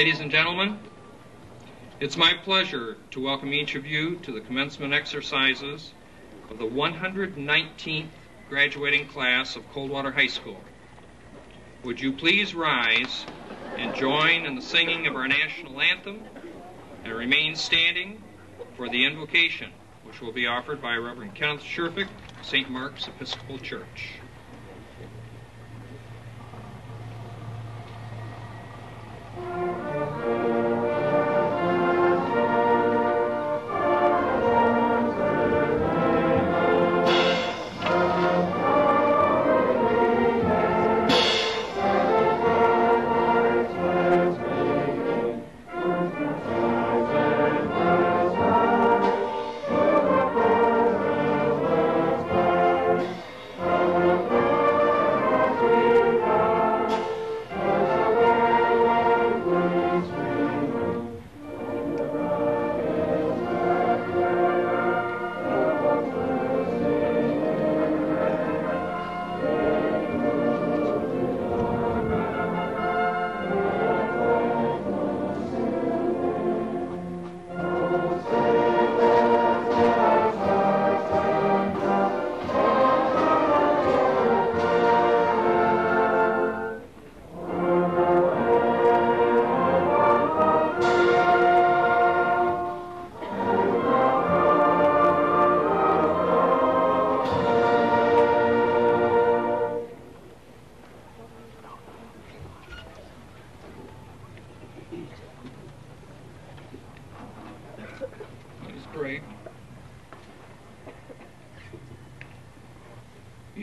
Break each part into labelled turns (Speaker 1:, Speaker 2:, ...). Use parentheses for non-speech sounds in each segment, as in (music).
Speaker 1: Ladies and gentlemen, it's my pleasure to welcome each of you to the commencement exercises of the 119th graduating class of Coldwater High School. Would you please rise and join in the singing of our national anthem and remain standing for the invocation, which will be offered by Reverend Kenneth Sherpick, St. Mark's Episcopal Church.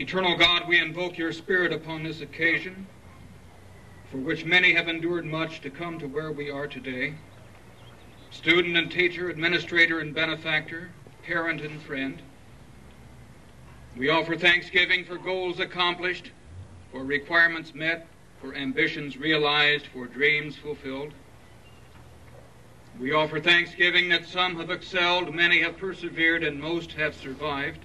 Speaker 1: Eternal God, we invoke your Spirit upon this occasion, for which many have endured much to come to where we are today. Student and teacher, administrator and benefactor, parent and friend. We offer thanksgiving for goals accomplished, for requirements met, for ambitions realized, for dreams fulfilled. We offer thanksgiving that some have excelled, many have persevered, and most have survived.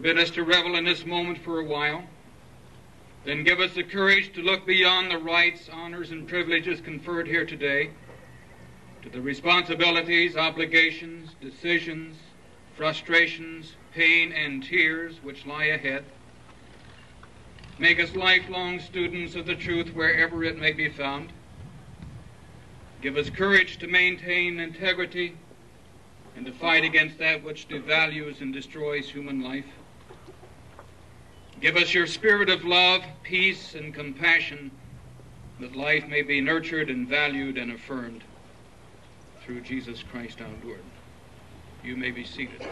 Speaker 1: Forbid us to revel in this moment for a while. Then give us the courage to look beyond the rights, honors, and privileges conferred here today to the responsibilities, obligations, decisions, frustrations, pain, and tears which lie ahead. Make us lifelong students of the truth wherever it may be found. Give us courage to maintain integrity and to fight against that which devalues and destroys human life. Give us your spirit of love, peace, and compassion that life may be nurtured and valued and affirmed through Jesus Christ our Lord. You may be seated.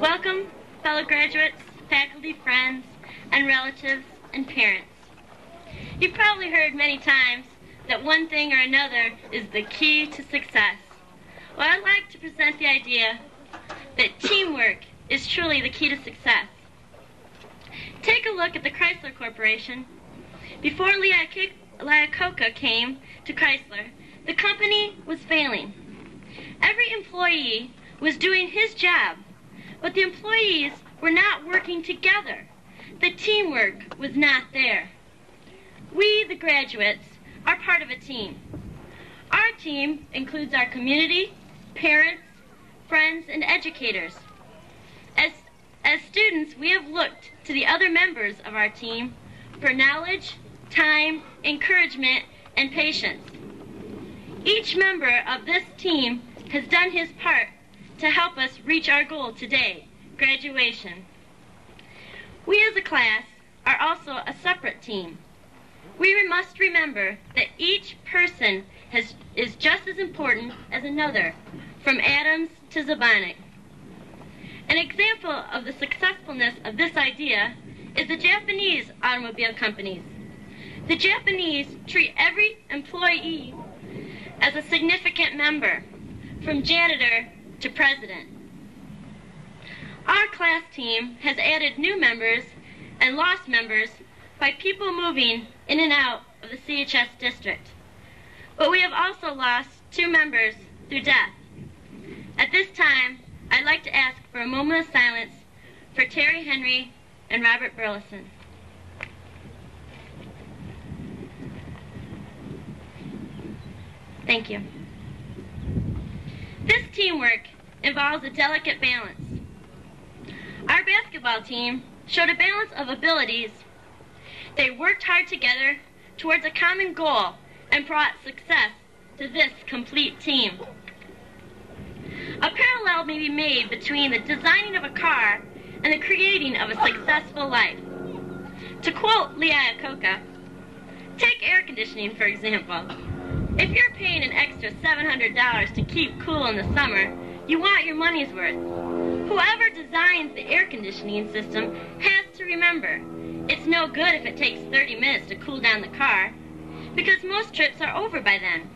Speaker 2: Welcome, fellow graduates, faculty, friends, and relatives and parents. You've probably heard many times that one thing or another is the key to success. Well, I'd like to present the idea that teamwork is truly the key to success. Take a look at the Chrysler Corporation. Before Iacocca came to Chrysler, the company was failing. Every employee was doing his job, but the employees were not working together. The teamwork was not there. We, the graduates, are part of a team. Our team includes our community, parents, friends, and educators. As, as students, we have looked to the other members of our team for knowledge, time, encouragement, and patience. Each member of this team has done his part to help us reach our goal today, graduation. We as a class are also a separate team. We must remember that each person has, is just as important as another, from Adams to Zabonic. An example of the successfulness of this idea is the Japanese automobile companies. The Japanese treat every employee as a significant member, from janitor to president. Our class team has added new members and lost members by people moving in and out of the CHS district. But we have also lost two members through death. At this time, I'd like to ask for a moment of silence for Terry Henry and Robert Burleson. Thank you. This teamwork involves a delicate balance. Our basketball team showed a balance of abilities. They worked hard together towards a common goal and brought success to this complete team. A parallel may be made between the designing of a car and the creating of a successful life. To quote Lee Iacocca, take air conditioning for example. If you're paying an extra $700 to keep cool in the summer, you want your money's worth. Whoever designs the air conditioning system has to remember it's no good if it takes 30 minutes to cool down the car, because most trips are over by then.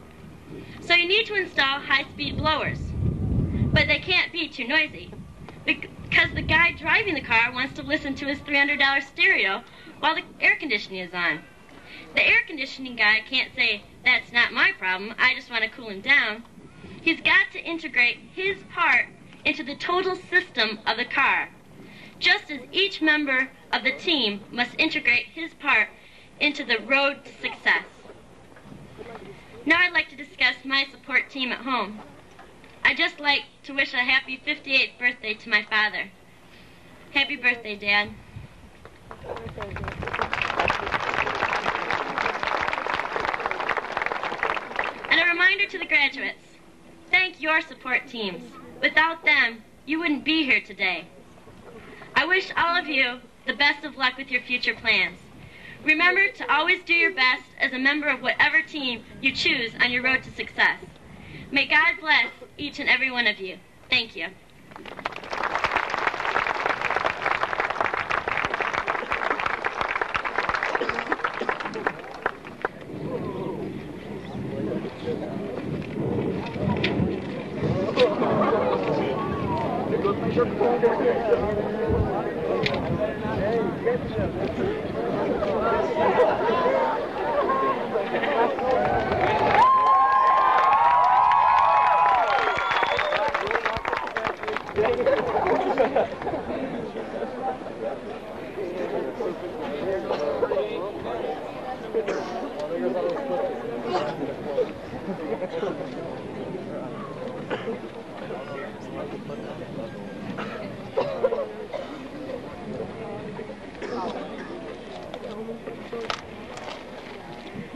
Speaker 2: So you need to install high-speed blowers. But they can't be too noisy, because the guy driving the car wants to listen to his $300 stereo while the air conditioning is on. The air conditioning guy can't say, that's not my problem, I just want to cool him down. He's got to integrate his part into the total system of the car, just as each member of the team must integrate his part into the road to success. Now I'd like to discuss my support team at home. I'd just like to wish a happy 58th birthday to my father. Happy birthday, Dad. And a reminder to the graduates, thank your support teams. Without them, you wouldn't be here today. I wish all of you the best of luck with your future plans. Remember to always do your best as a member of whatever team you choose on your road to success. May God bless each and every one of you. Thank you.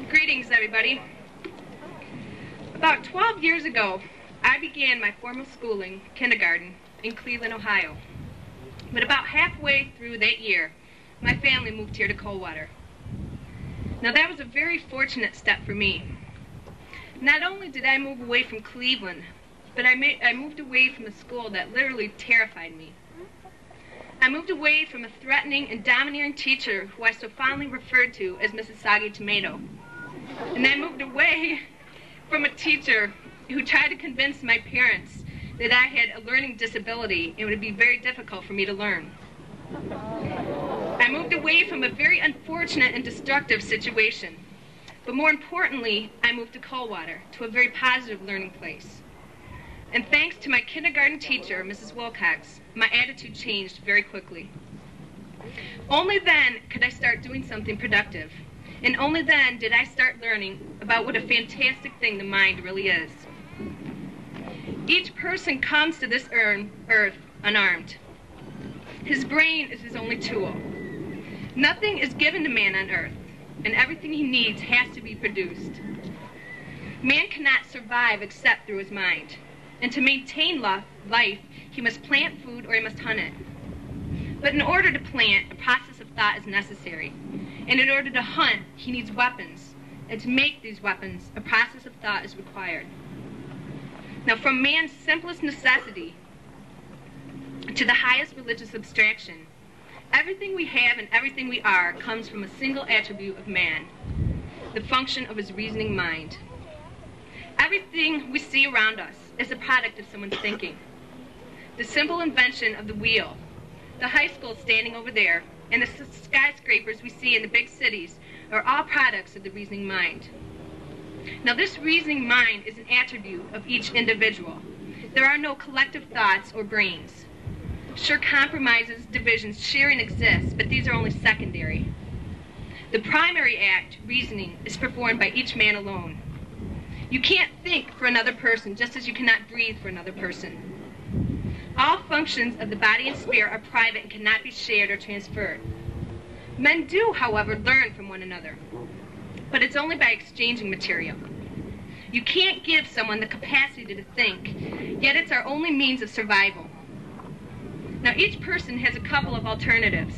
Speaker 3: Greetings, everybody. About 12 years ago, I began my formal schooling, kindergarten, in Cleveland, Ohio. But about halfway through that year, my family moved here to Coldwater. Now, that was a very fortunate step for me. Not only did I move away from Cleveland, but I, ma- I moved away from a school that literally terrified me. I moved away from a threatening and domineering teacher who I so fondly referred to as Mrs. Soggy Tomato. And I moved away (laughs) from a teacher who tried to convince my parents that I had a learning disability it would be very difficult for me to learn. I moved away from a very unfortunate and destructive situation. But more importantly, I moved to Coldwater, to a very positive learning place. And thanks to my kindergarten teacher, Mrs. Wilcox, my attitude changed very quickly. Only then could I start doing something productive. And only then did I start learning about what a fantastic thing the mind really is. Each person comes to this earth unarmed. His brain is his only tool. Nothing is given to man on earth, and everything he needs has to be produced. Man cannot survive except through his mind. And to maintain life, he must plant food or he must hunt it. But in order to plant, a process of thought is necessary. And in order to hunt, he needs weapons. And to make these weapons, a process of thought is required. Now, from man's simplest necessity to the highest religious abstraction, everything we have and everything we are comes from a single attribute of man the function of his reasoning mind. Everything we see around us is a product of someone's thinking. The simple invention of the wheel, the high school standing over there, and the skyscrapers we see in the big cities are all products of the reasoning mind. Now, this reasoning mind is an attribute of each individual. There are no collective thoughts or brains. Sure, compromises, divisions, sharing exists, but these are only secondary. The primary act, reasoning, is performed by each man alone. You can't think for another person just as you cannot breathe for another person. All functions of the body and spirit are private and cannot be shared or transferred. Men do, however, learn from one another, but it's only by exchanging material. You can't give someone the capacity to think, yet it's our only means of survival. Now, each person has a couple of alternatives.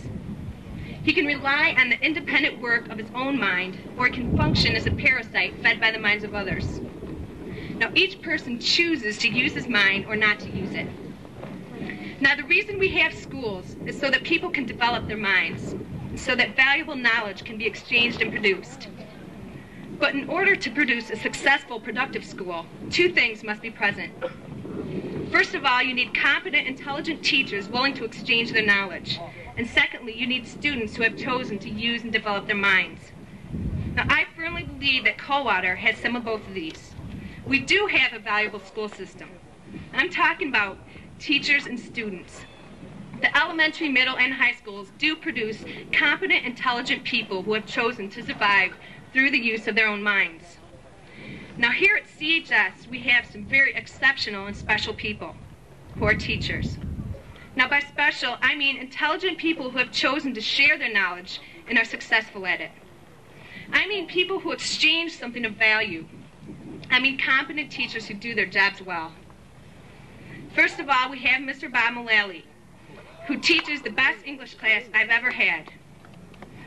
Speaker 3: He can rely on the independent work of his own mind, or he can function as a parasite fed by the minds of others. Now, each person chooses to use his mind or not to use it. Now, the reason we have schools is so that people can develop their minds, so that valuable knowledge can be exchanged and produced. But in order to produce a successful, productive school, two things must be present. First of all, you need competent, intelligent teachers willing to exchange their knowledge. And secondly, you need students who have chosen to use and develop their minds. Now, I firmly believe that Coldwater has some of both of these. We do have a valuable school system. I'm talking about teachers and students. The elementary, middle, and high schools do produce competent, intelligent people who have chosen to survive through the use of their own minds. Now, here at CHS, we have some very exceptional and special people who are teachers. Now, by special, I mean intelligent people who have chosen to share their knowledge and are successful at it. I mean people who exchange something of value. I mean competent teachers who do their jobs well. First of all, we have Mr. Bob Mullally, who teaches the best English class I've ever had.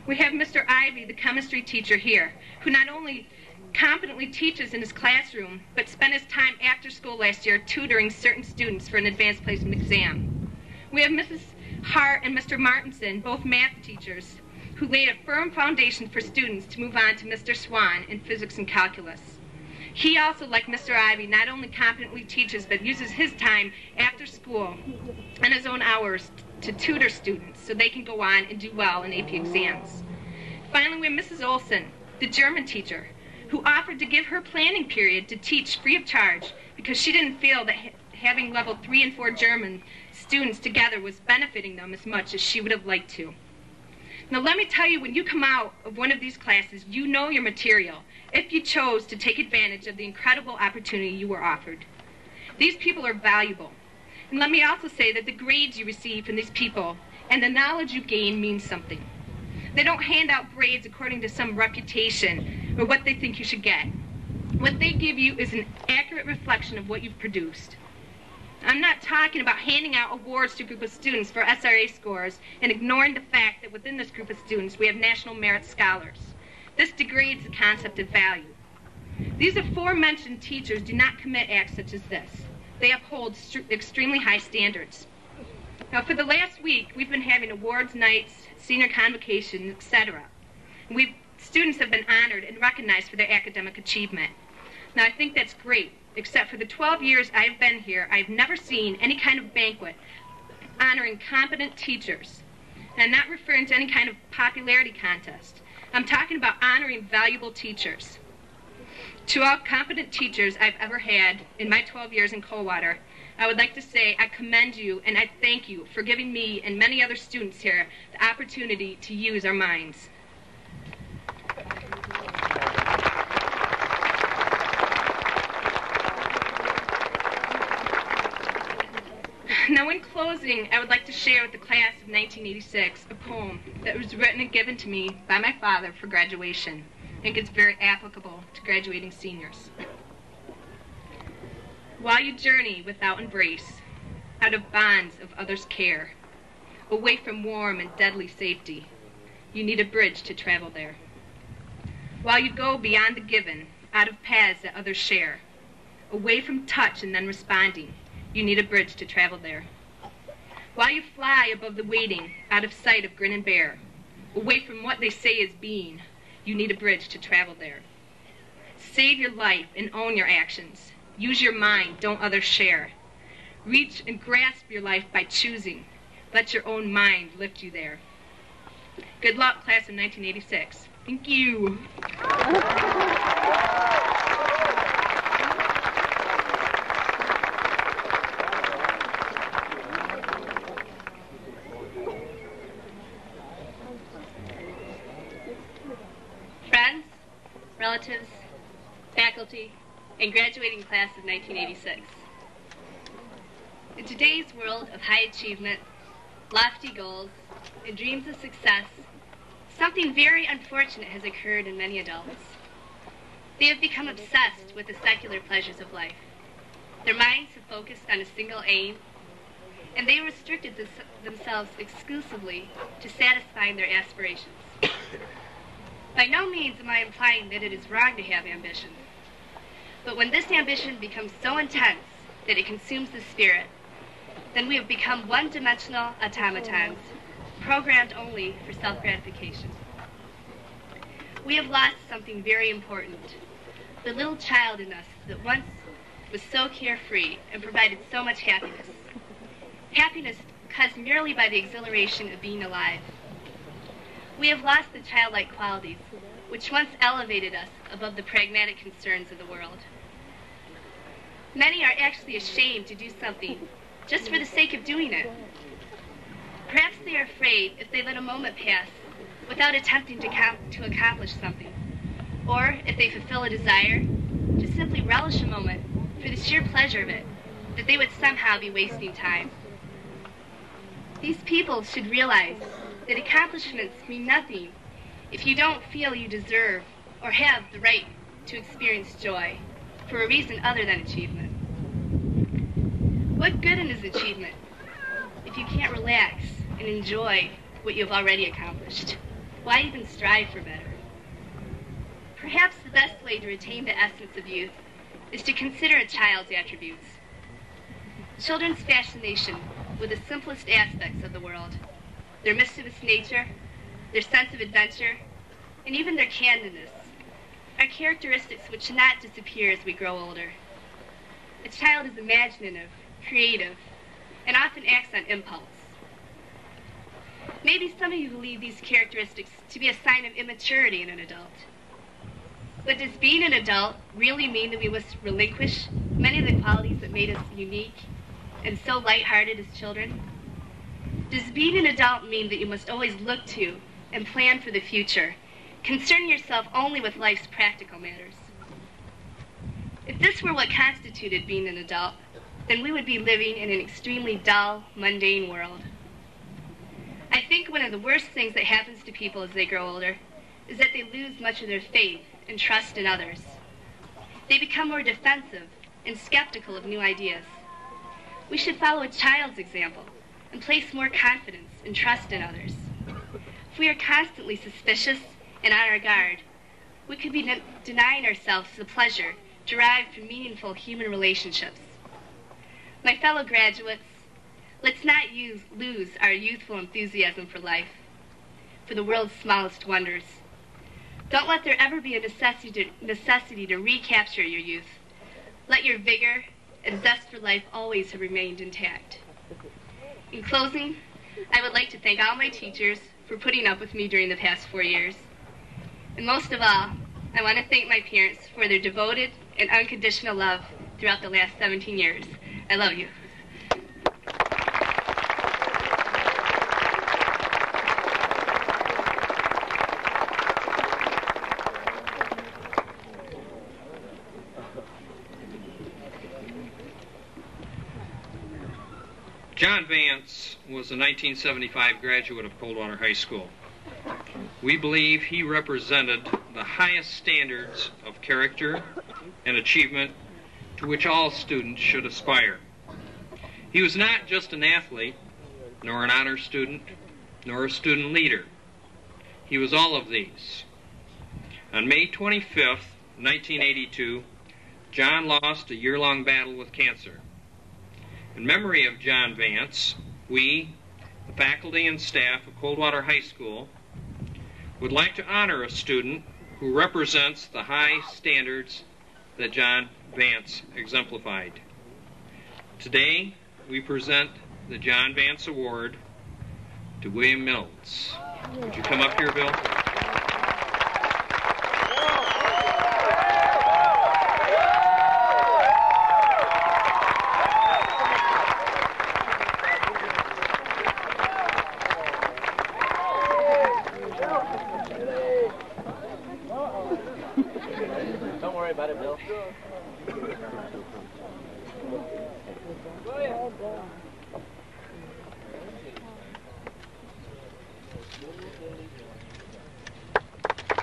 Speaker 3: We have Mr. Ivy, the chemistry teacher here, who not only competently teaches in his classroom, but spent his time after school last year tutoring certain students for an advanced placement exam. We have Mrs. Hart and Mr. Martinson, both math teachers, who laid a firm foundation for students to move on to Mr. Swan in physics and calculus. He also, like Mr. Ivy, not only competently teaches, but uses his time after school and his own hours to tutor students so they can go on and do well in AP exams. Finally, we have Mrs. Olson, the German teacher, who offered to give her planning period to teach free of charge because she didn't feel that ha having level 3 and 4 German students together was benefiting them as much as she would have liked to. Now let me tell you, when you come out of one of these classes, you know your material if you chose to take advantage of the incredible opportunity you were offered. These people are valuable. And let me also say that the grades you receive from these people and the knowledge you gain means something. They don't hand out grades according to some reputation or what they think you should get. What they give you is an accurate reflection of what you've produced. I'm not talking about handing out awards to a group of students for SRA scores and ignoring the fact that within this group of students we have National Merit Scholars. This degrades the concept of value. These aforementioned teachers do not commit acts such as this. They uphold extremely high standards. Now, for the last week, we've been having awards nights, senior convocations, etc. We've, students have been honored and recognized for their academic achievement. Now, I think that's great, except for the 12 years I've been here, I've never seen any kind of banquet honoring competent teachers. And I'm not referring to any kind of popularity contest. I'm talking about honoring valuable teachers. To all competent teachers I've ever had in my 12 years in Coldwater, I would like to say I commend you and I thank you for giving me and many other students here the opportunity to use our minds. Now, in closing, I would like to share with the class of 1986 a poem that was written and given to me by my father for graduation. I think it's very applicable to graduating seniors. While you journey without embrace, out of bonds of others' care, away from warm and deadly safety, you need a bridge to travel there. While you go beyond the given, out of paths that others share, away from touch and then responding, you need a bridge to travel there. While you fly above the waiting, out of sight of grin and bear, away from what they say is being, you need a bridge to travel there. Save your life and own your actions. Use your mind, don't others share. Reach and grasp your life by choosing. Let your own mind lift you there. Good luck, class of 1986. Thank you.
Speaker 4: Friends, relatives, faculty, and graduating class of 1986. In today's world of high achievement, lofty goals, and dreams of success, something very unfortunate has occurred in many adults. They have become obsessed with the secular pleasures of life. Their minds have focused on a single aim, and they restricted this, themselves exclusively to satisfying their aspirations. By no means am I implying that it is wrong to have ambition. But when this ambition becomes so intense that it consumes the spirit, then we have become one dimensional automatons, programmed only for self gratification. We have lost something very important the little child in us that once was so carefree and provided so much happiness. Happiness caused merely by the exhilaration of being alive. We have lost the childlike qualities which once elevated us above the pragmatic concerns of the world. Many are actually ashamed to do something just for the sake of doing it. Perhaps they are afraid if they let a moment pass without attempting to, to accomplish something, or if they fulfill a desire, to simply relish a moment for the sheer pleasure of it, that they would somehow be wasting time. These people should realize that accomplishments mean nothing if you don't feel you deserve or have the right to experience joy for a reason other than achievement. What good is achievement if you can't relax and enjoy what you have already accomplished? Why even strive for better? Perhaps the best way to retain the essence of youth is to consider a child's attributes. Children's fascination with the simplest aspects of the world, their mischievous nature, their sense of adventure, and even their candidness, are characteristics which not disappear as we grow older. A child is imaginative, creative, and often acts on impulse. Maybe some of you believe these characteristics to be a sign of immaturity in an adult. But does being an adult really mean that we must relinquish many of the qualities that made us unique and so lighthearted as children? Does being an adult mean that you must always look to and plan for the future, concern yourself only with life's practical matters? If this were what constituted being an adult, then we would be living in an extremely dull, mundane world. I think one of the worst things that happens to people as they grow older is that they lose much of their faith and trust in others. They become more defensive and skeptical of new ideas. We should follow a child's example and place more confidence and trust in others. If we are constantly suspicious and on our guard, we could be denying ourselves the pleasure derived from meaningful human relationships. My fellow graduates, let's not use, lose our youthful enthusiasm for life, for the world's smallest wonders. Don't let there ever be a necessity to, necessity to recapture your youth. Let your vigor and zest for life always have remained intact. In closing, I would like to thank all my teachers for putting up with me during the past four years. And most of all, I want to thank my parents for their devoted and unconditional love throughout the last 17 years. I love you.
Speaker 5: John Vance was a 1975 graduate of Coldwater High School. We believe he represented the highest standards of character and achievement to which all students should aspire. He was not just an athlete, nor an honor student, nor a student leader. He was all of these. On May 25th, 1982, John lost a year long battle with cancer. In memory of John Vance, we, the faculty and staff of Coldwater High School, would like to honor a student who represents the high standards that John Vance exemplified. Today, we present the John Vance Award to William Mills. Would you come up here, Bill?
Speaker 6: Don't worry about it, Bill.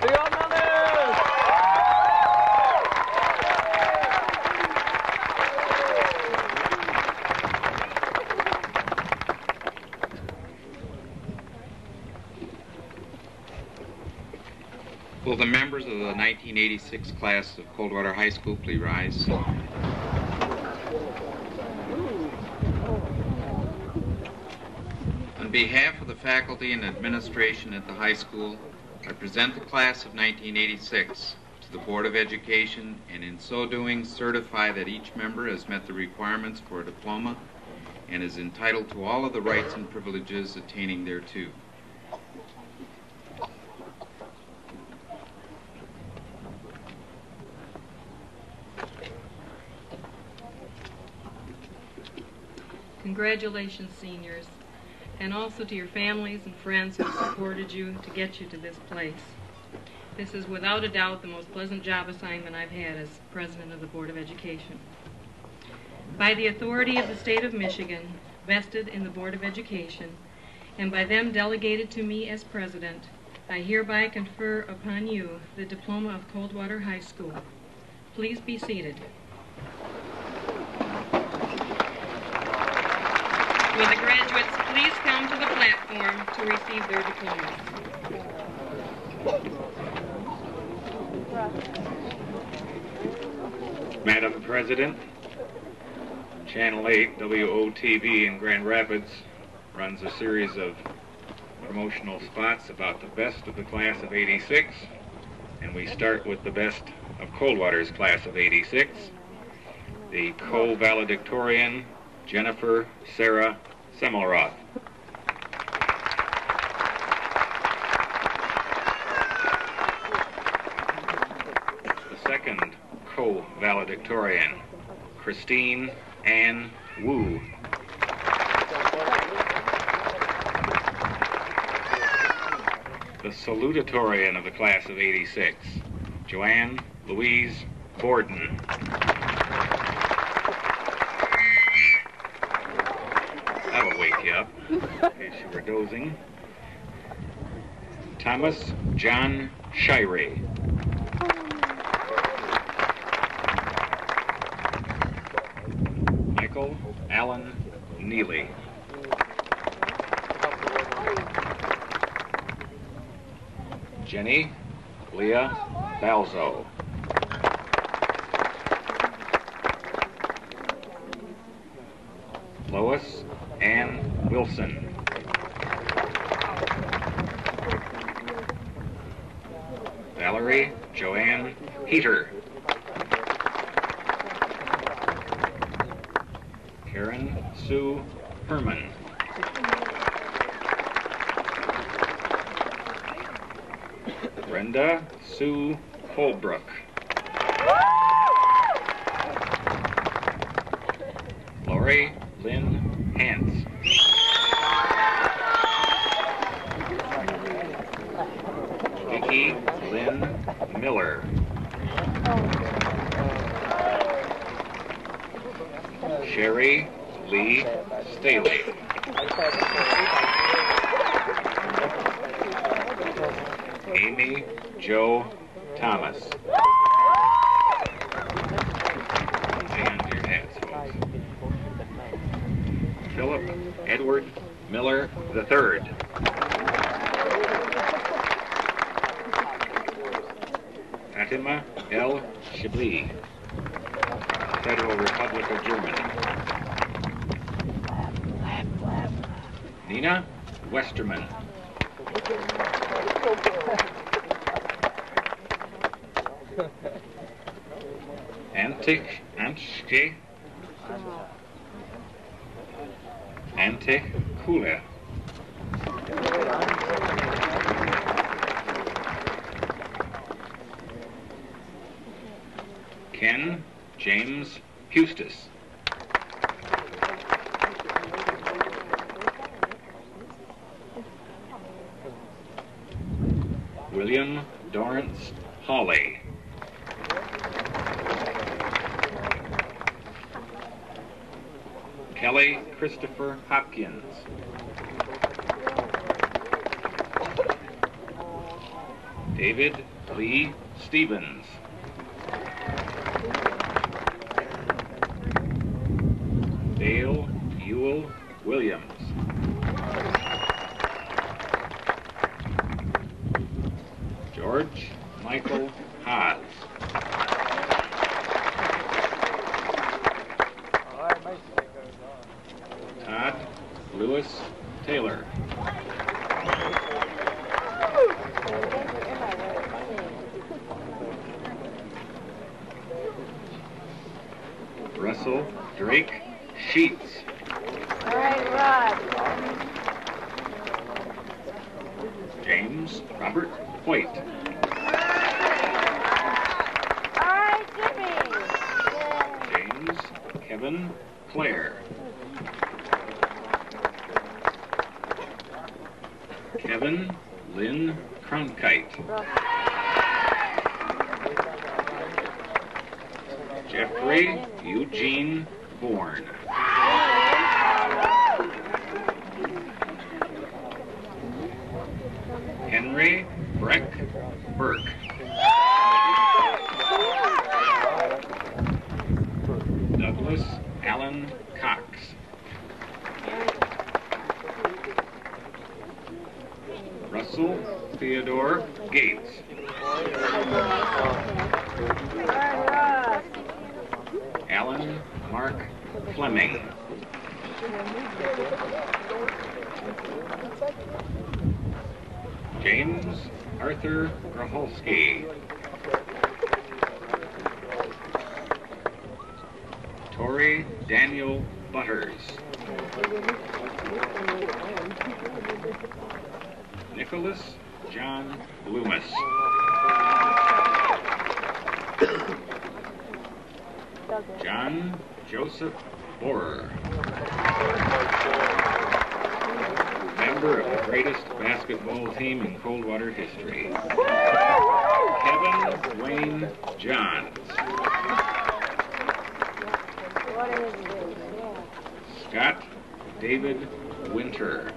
Speaker 6: Leon Mills!
Speaker 7: Will the members of the 1986 class of Coldwater High School please rise? On behalf of the faculty and administration at the high school, I present the class of 1986 to the Board of Education and in so doing certify that each member has met the requirements for a diploma and is entitled to all of the rights and privileges attaining thereto.
Speaker 8: Congratulations, seniors, and also to your families and friends who supported you to get you to this place. This is without a doubt the most pleasant job assignment I've had as president of the Board of Education. By the authority of the state of Michigan, vested in the Board of Education, and by them delegated to me as president, I hereby confer upon you the diploma of Coldwater High School. Please be seated. Will the graduates please come to the platform to receive their diplomas?
Speaker 9: Madam President, Channel 8 WOTV in Grand Rapids runs a series of promotional spots about the best of the class of 86, and we start with the best of Coldwater's class of 86, the co-valedictorian Jennifer Sarah Semmelroth. The second co-valedictorian, Christine Ann Wu. The salutatorian of the class of 86, Joanne Louise Borden. Thomas John Shirey. Michael Allen Neely. Jenny Leah Balzo. Lois Ann Wilson. Valerie Joanne Heater. Karen Sue Herman. Brenda Sue Holbrook. cooler. Ken James Hustis. William Dorrance Hawley. Kelly Christopher Hopkins. David Lee Stevens. Fleming. James Arthur Graholski. bowl team in Coldwater history. Kevin Wayne Johns. Scott David Winter.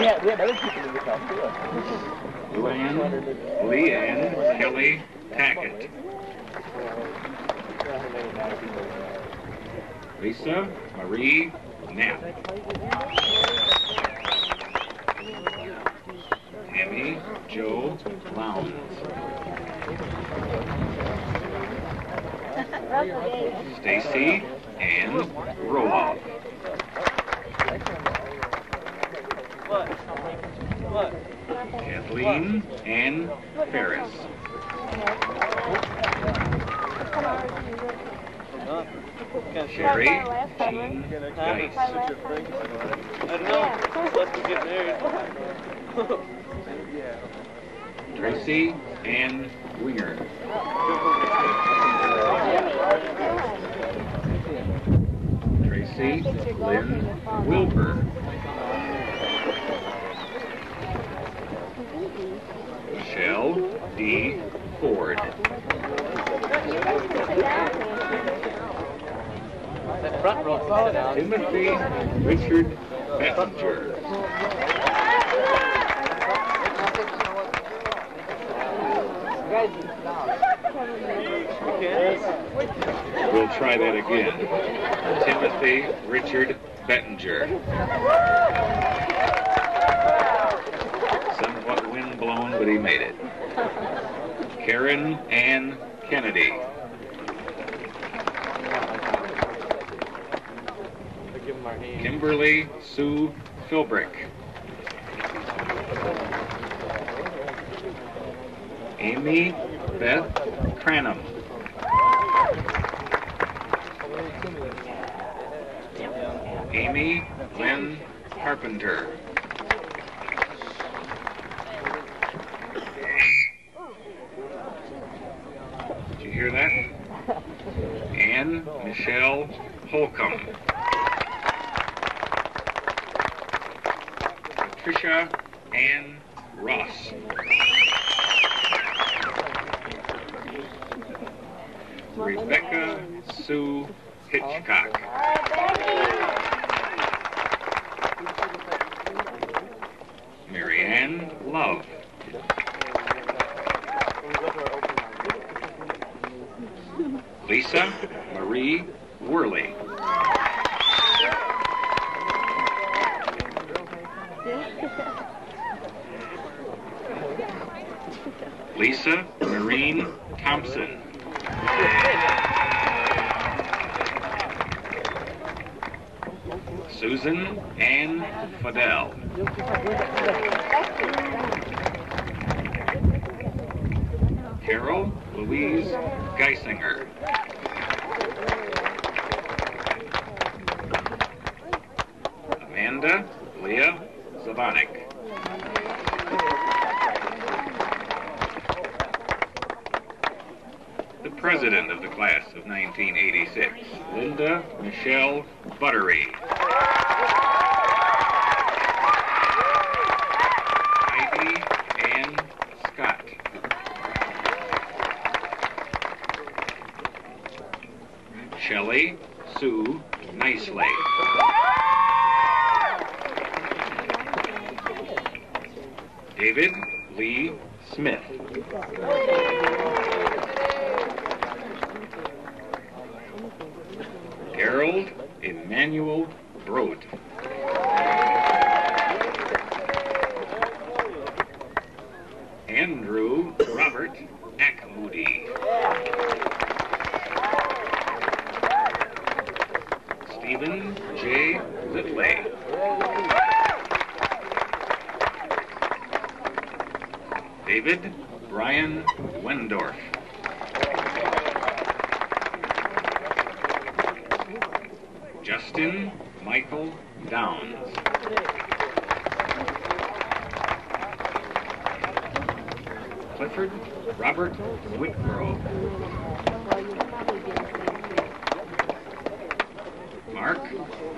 Speaker 6: we had, we had other people in the house, too.
Speaker 9: Lynn, Leanne, Kelly, Tackett. Lisa, Marie, Knapp. Emmy, Joe, Lowndes. Stacy, and Roloff. Kathleen Ann Ferris. Sherry Jean Geis. Tracy Ann Winger. Tracy Lynn Wilbur. Michelle D. Ford. Timothy Richard Bettinger. We'll try that again. Timothy Richard Bettinger. Wind-blown, but he made it. Karen Ann Kennedy. Kimberly Sue Philbrick. Amy Beth Cranham. Amy Lynn Carpenter. Did you hear that? Anne Michelle Holcomb. Patricia Ann Ross. Rebecca Sue Hitchcock. Marianne Love. Lisa Marie Worley. Lisa Marine Thompson. Susan Ann Fidel. Carol Louise Geisinger. Amanda Leah Zavanik. The president of the class of 1986, Linda Michelle Buttery. Heidi Ann Scott. Shelley Sue Nicely. David Lee Smith. Harold Emmanuel Broad. Andrew Robert Ackmoody. Stephen J. Litley. David Brian Wendorf. Justin Michael Downs. Clifford Robert Whitgrove. Mark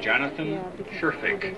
Speaker 9: Jonathan Sherfick.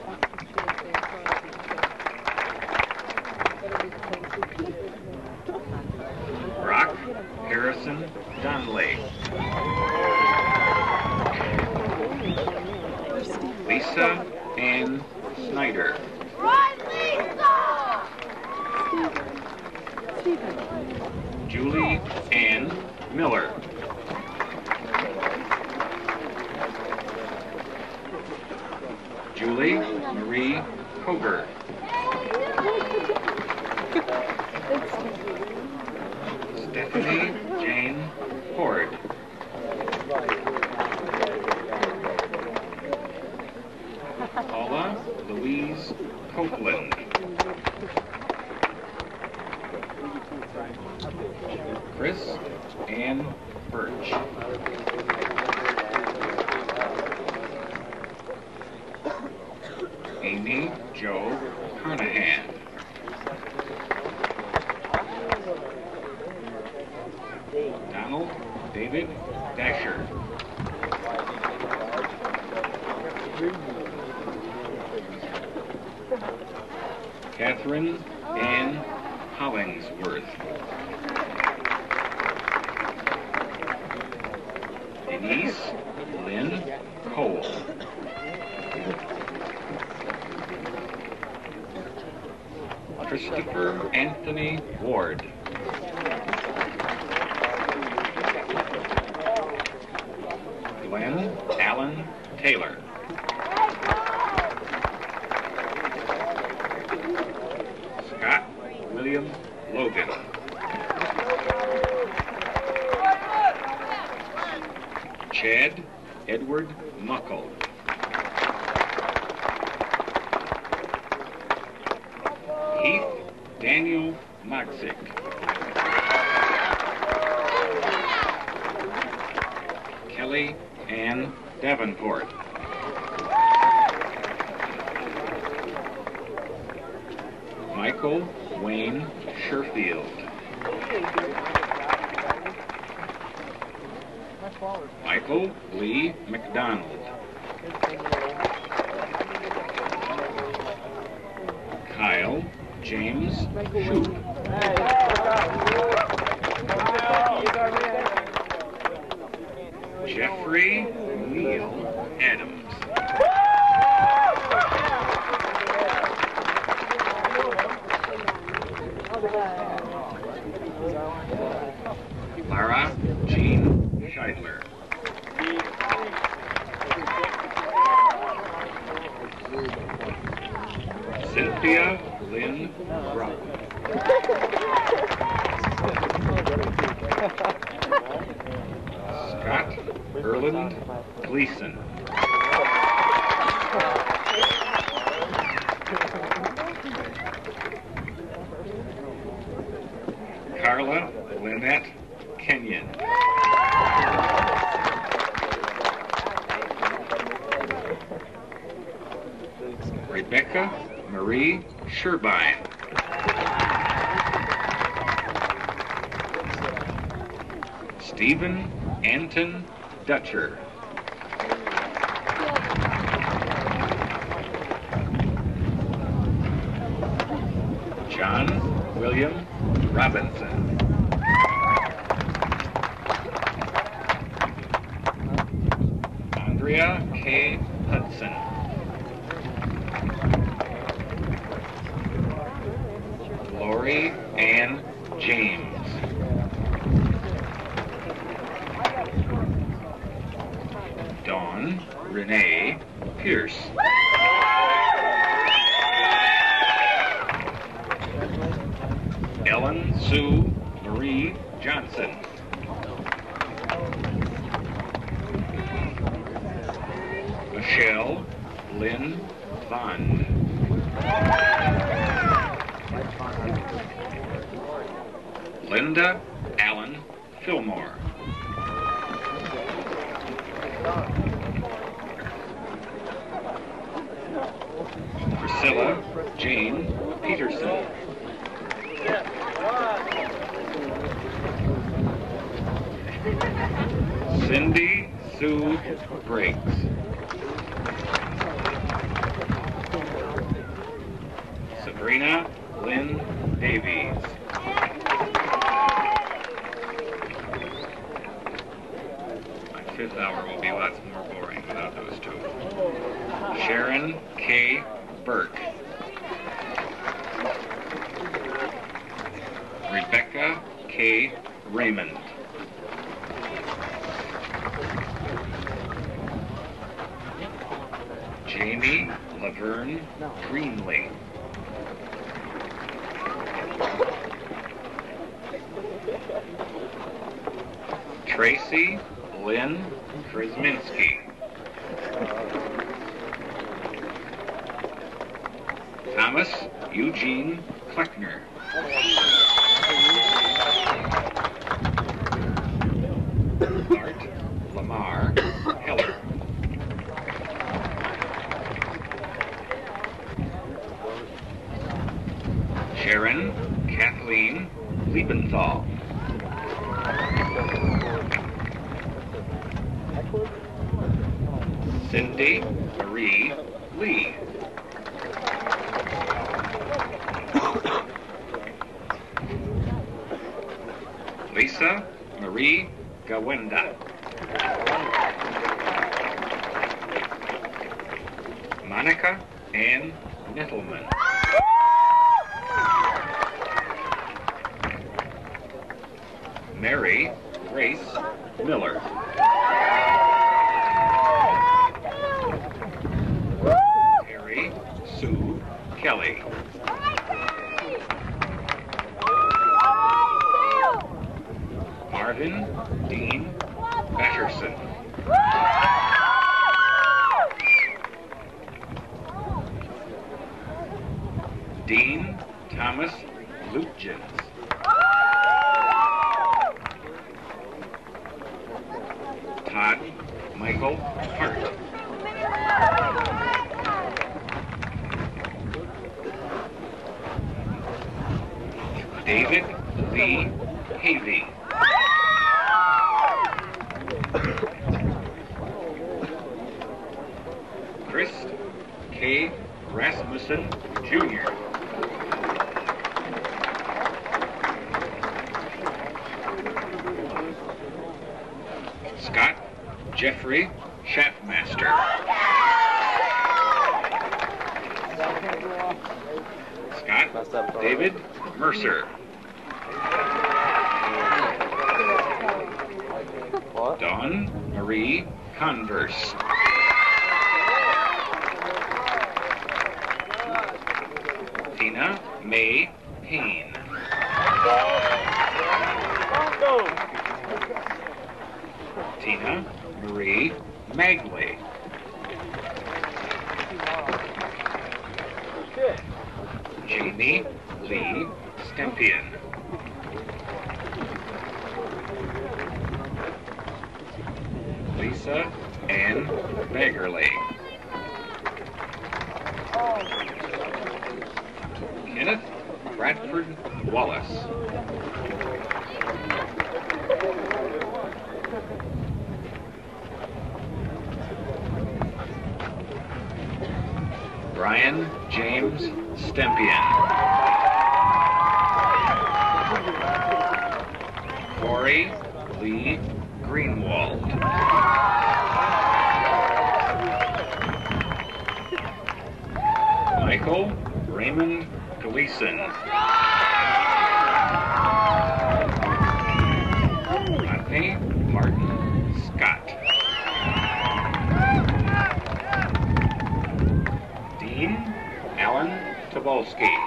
Speaker 9: Amy Joe Carnahan. Donald David Dasher. Catherine Ann Hollingsworth. Lara Jean Scheidler. Cynthia Lynn Rupp. Scott Erland Gleason. Stephen Anton Dutcher. Priscilla Jane Peterson. Cindy Sue Briggs. Mary Grace Miller. Terry Sue Kelly. Lisa Ann Beggarly. Kenneth Bradford Wallace. Brian James Stempian. Wilson. Monte Martin Scott. Dean Allen Tobolsky.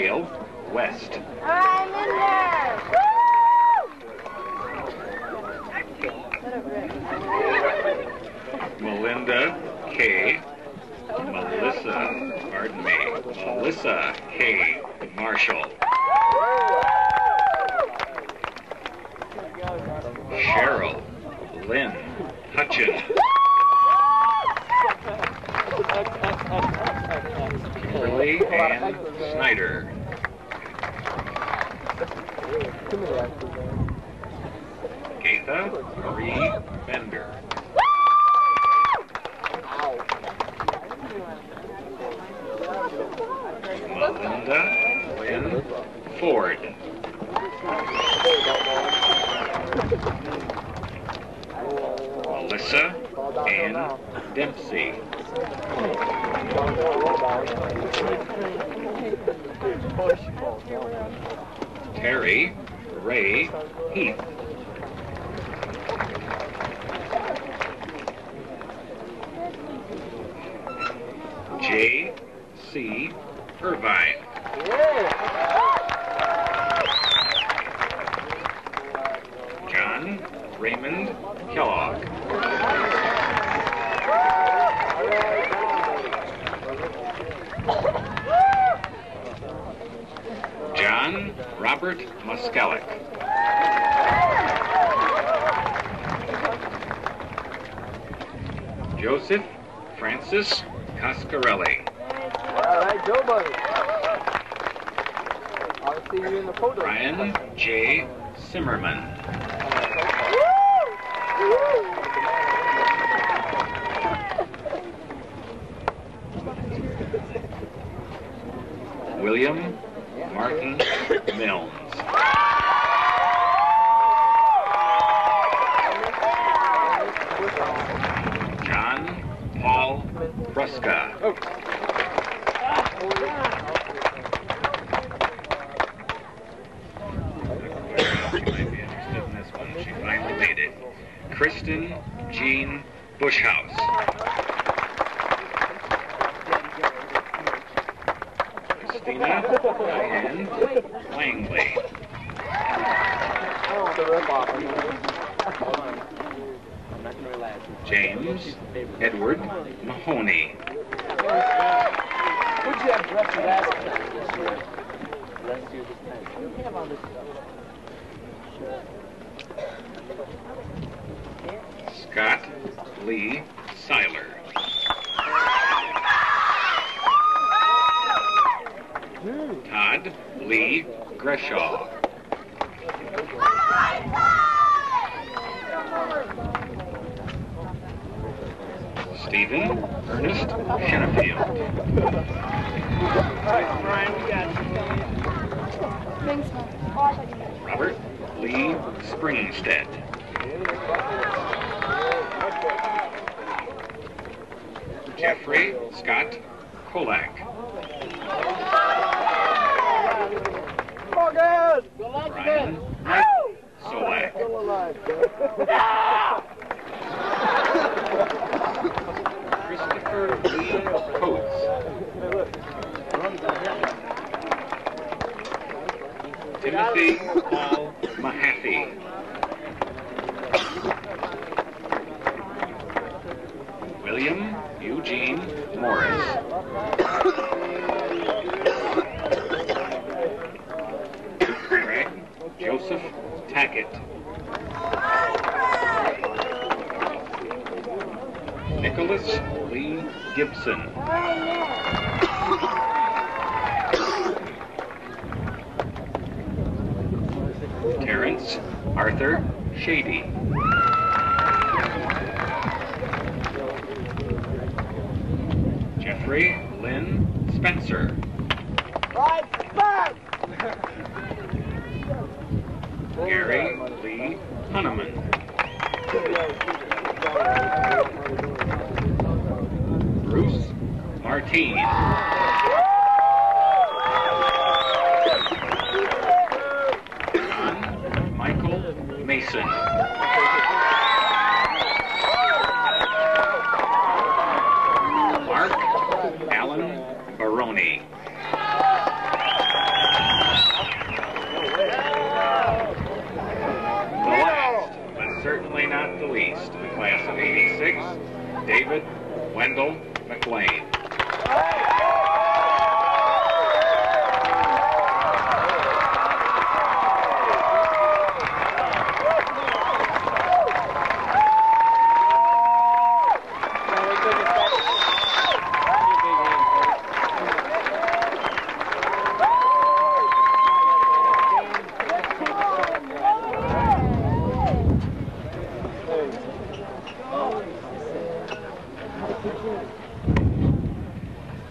Speaker 9: Dale West.
Speaker 10: I'm in there. Woo!
Speaker 9: Melinda K. Melissa, pardon me, Melissa K. Marshall. Cheryl Lynn Hutchins. Bailey and Snyder. Keitha Marie Bender. Melinda Lynn Ford. Melissa Ann Dempsey. Ray Heath. William. Greshaw. Timothy Paul Mahaffey. William Eugene Morris. Greg Joseph Tackett. Nicholas Lee Gibson. Arthur Shady. Jeffrey Lynn Spencer. Gary Lee Hunneman. Bruce Martine. John Michael Mason. Mark Allen Baroni. The last, but certainly not the least, the class of 86, David Wendell McLean.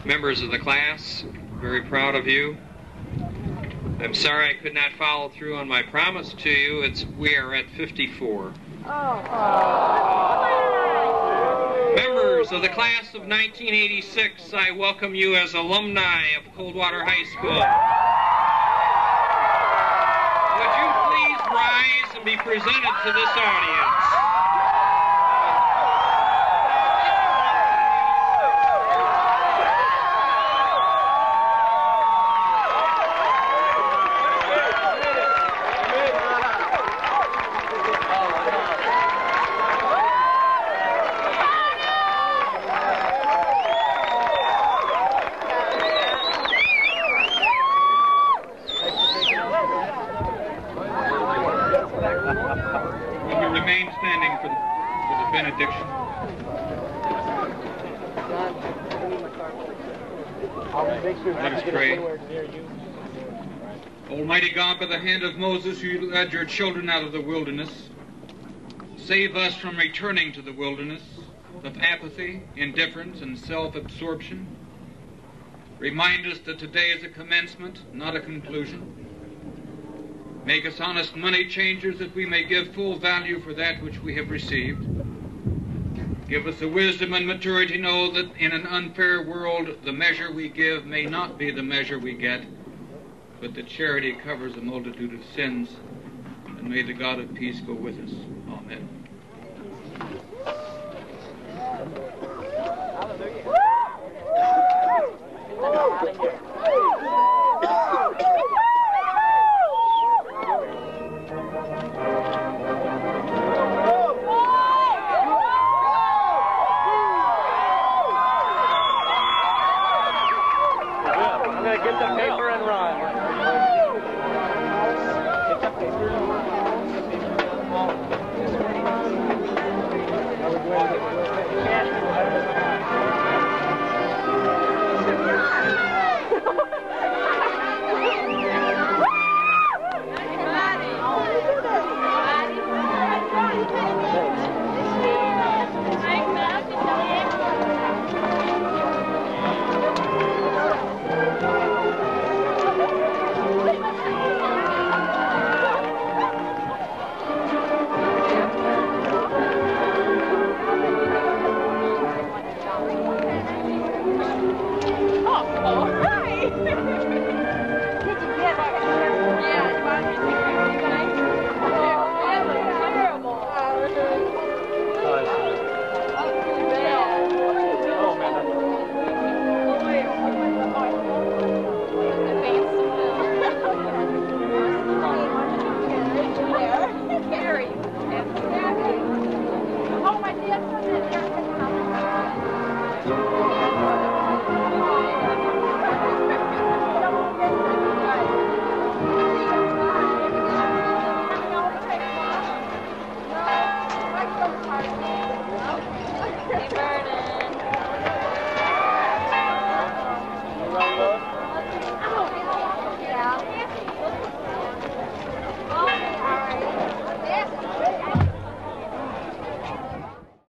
Speaker 5: Members of the class, very proud of you. I'm sorry I could not follow through on my promise to you. It's we are at 54. Members of the class of 1986, I welcome you as alumni of Coldwater High School. Would you please rise and be presented to this audience?
Speaker 1: Will you remain standing for the, for the benediction? Let us pray. Almighty God, by the hand of Moses, you led your children out of the wilderness. Save us from returning to the wilderness of apathy, indifference, and self absorption. Remind us that today is a commencement, not a conclusion. Make us honest money changers that we may give full value for that which we have received. Give us the wisdom and maturity to know that in an unfair world, the measure we give may not be the measure we get, but that charity covers a multitude of sins. And may the God of peace go with us. Amen.